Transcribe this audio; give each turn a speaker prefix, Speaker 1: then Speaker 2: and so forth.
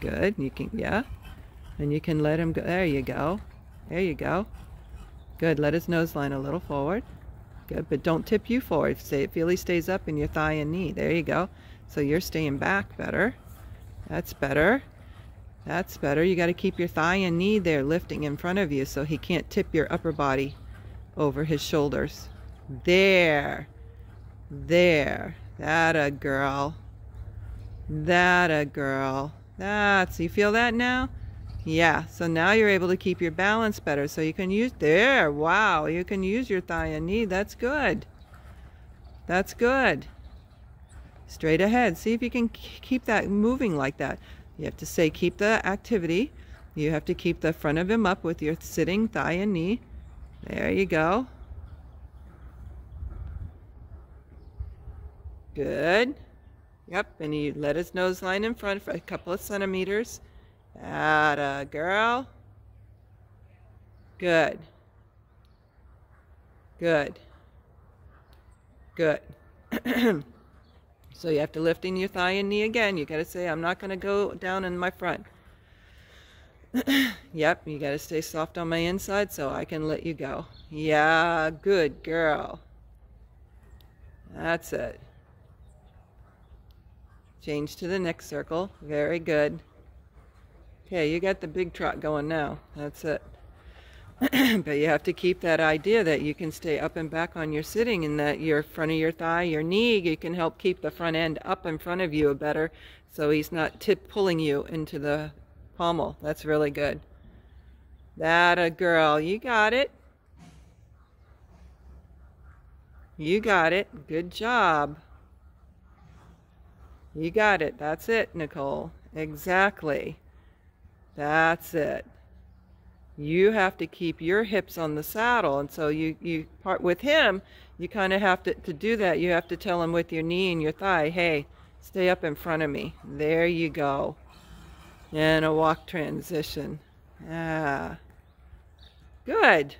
Speaker 1: Good. You can, yeah. And you can let him go. There you go. There you go. Good. Let his nose line a little forward. Good. But don't tip you forward. Stay, feel he stays up in your thigh and knee. There you go. So you're staying back better. That's better. That's better. You got to keep your thigh and knee there lifting in front of you so he can't tip your upper body over his shoulders. There. There. That a girl. That a girl. That's, you feel that now? Yeah, so now you're able to keep your balance better. So you can use, there, wow, you can use your thigh and knee. That's good. That's good. Straight ahead. See if you can keep that moving like that. You have to say keep the activity. You have to keep the front of him up with your sitting thigh and knee. There you go. Good. Yep, and you let his nose line in front for a couple of centimeters. Atta girl. Good. Good. Good. so you have to lift in your thigh and knee again. You got to say, I'm not going to go down in my front. yep, you got to stay soft on my inside so I can let you go. Yeah, good girl. That's it. Change to the next circle. Very good. Okay, you got the big trot going now. That's it. but you have to keep that idea that you can stay up and back on your sitting and that your front of your thigh, your knee, you can help keep the front end up in front of you a better so he's not tip pulling you into the pommel. That's really good. That a girl. You got it. You got it. Good job. You got it. That's it, Nicole. Exactly. That's it. You have to keep your hips on the saddle. And so you, you part with him, you kind of have to, to do that. You have to tell him with your knee and your thigh, hey, stay up in front of me. There you go. And a walk transition. Yeah. Good.